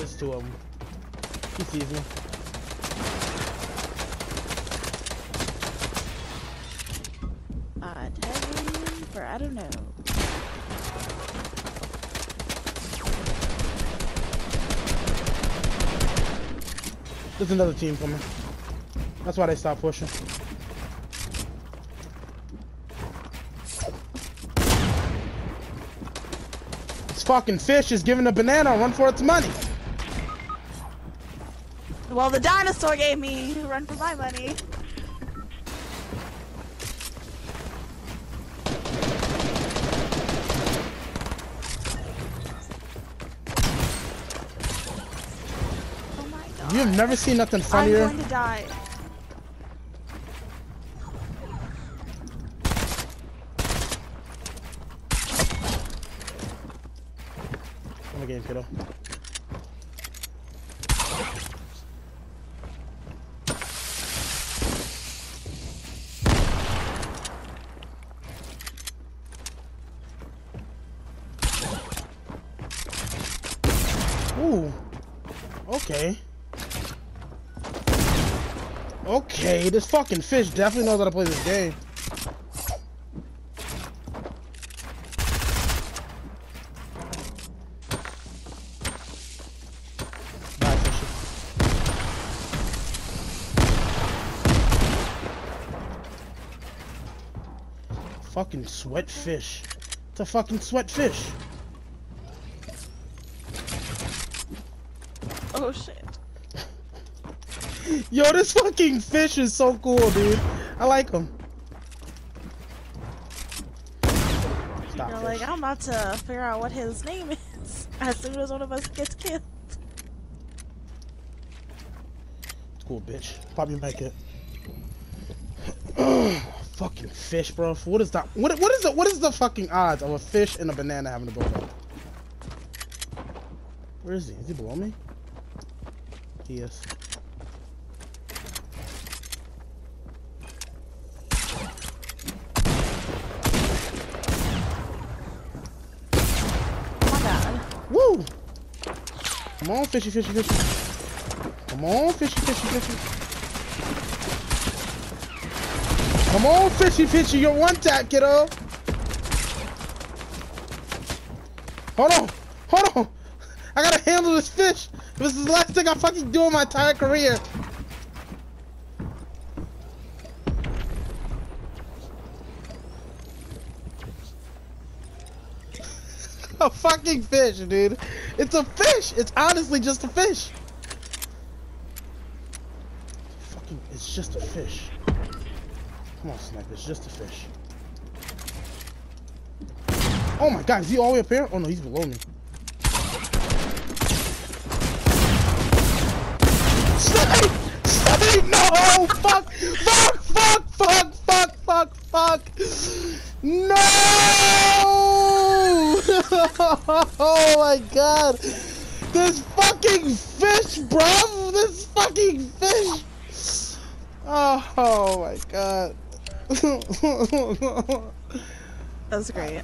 There's two of them. He sees me. Uh, tagging for I don't know. There's another team coming. That's why they stopped pushing. This fucking fish is giving a banana a run for its money. Well, the dinosaur gave me run for my money. Oh my god. You've never seen nothing funnier. I'm going to die. I'm a game kiddo. Ooh. Okay. Okay, this fucking fish definitely knows how to play this game. Fucking sweat fish. It's a fucking sweat fish. Oh shit. Yo, this fucking fish is so cool, dude. I like him. Stop You're fish. like, I'm about to figure out what his name is as soon as one of us gets killed. Cool, bitch. Pop your mic it. fucking fish, bro. What is that? What what is the what is the fucking odds of a fish and a banana having to build up? Where is he? Is he below me? God. Woo! Come on, fishy, fishy, fishy. Come on, fishy, fishy, fishy. Come on, fishy, fishy. You're one tap, kiddo. Hold on. Hold on. I gotta handle this fish. This is the last thing I fucking do in my entire career. a fucking fish, dude. It's a fish. It's honestly just a fish. Fucking, it's just a fish. Come on, sniper. It's just a fish. Oh my god, is he all the way up here? Oh no, he's below me. Snipe! No! Fuck! Fuck! Fuck! Fuck! Fuck! Fuck! Fuck! No! oh my god! This fucking fish, bruv! This fucking fish! Oh, oh my god. That's great.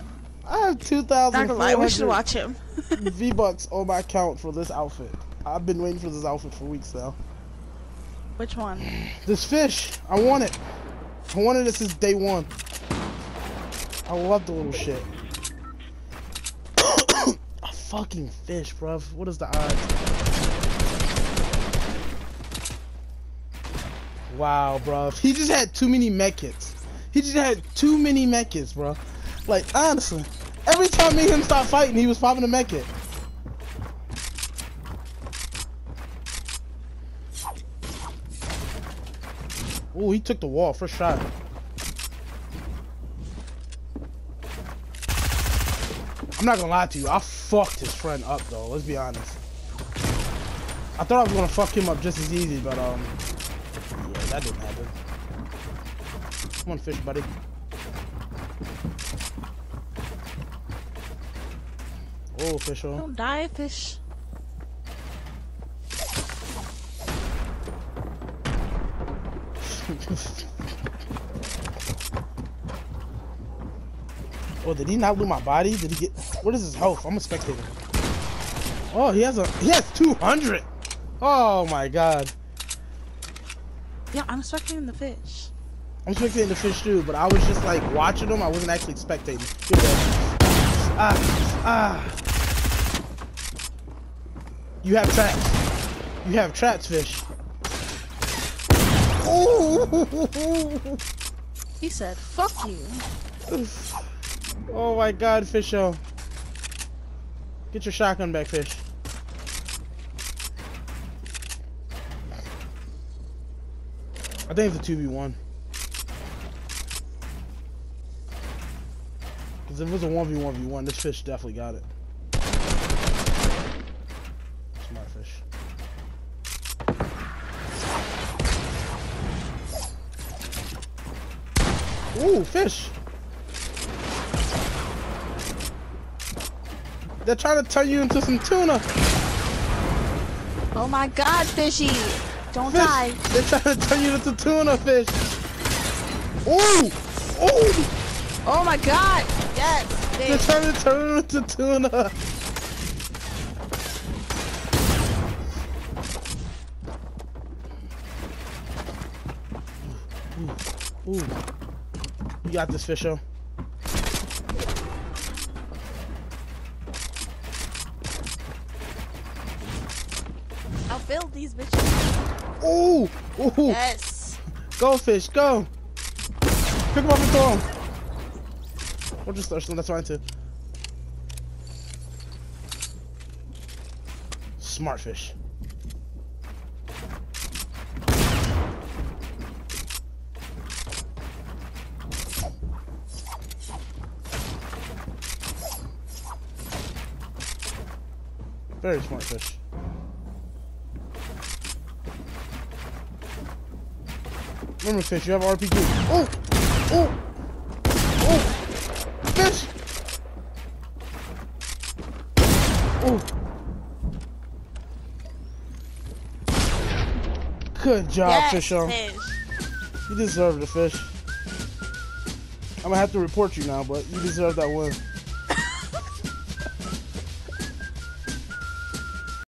I have Not gonna lie, we should watch him. V Bucks on my account for this outfit. I've been waiting for this outfit for weeks now. Which one? This fish, I want it. I wanted it since day one. I love the little shit. A fucking fish, bruv. What is the odds? Wow, bruv. He just had too many mech hits. He just had too many mech hits, bro. Like, honestly. Every time me and him stopped fighting, he was popping a mech Ooh, he took the wall. First shot. I'm not gonna lie to you. I fucked his friend up, though. Let's be honest. I thought I was gonna fuck him up just as easy, but, um... Yeah, that didn't happen. Come on, fish buddy. Oh, fish on. Don't die, fish. Oh, did he not loot my body? Did he get... What is his health? I'm a spectator. Oh, he has a he has 200. Oh my god. Yeah, I'm spectating the fish. I'm spectating the fish too, but I was just like watching them. I wasn't actually spectating. Ah, ah. You have traps. You have traps, fish. He said, fuck you. Oh my god, Fisho. Get your shotgun back, fish. I think it's a 2v1. Because if it was a 1v1v1, this fish definitely got it. Smart fish. Ooh, fish! They're trying to turn you into some tuna. Oh my god, fishy. Don't Fish. die. They're trying to turn you into tuna fish. Ooh! Ooh! Oh my god. Yes. They're trying to turn you into tuna. Ooh. Ooh. You got this, Fisho. I'll build these bitches. Ooh! Ooh! Yes. Go, fish, go! Pick him up and throw him. Or just throw that's fine too. Smart fish. Very smart fish. Remember, fish, you have RPG. Oh! Oh! Oh! Fish! Oh! Good job, yes, Fisho. fish. You deserve the fish. I'm gonna have to report you now, but you deserve that win.